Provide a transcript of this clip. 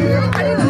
Navidad,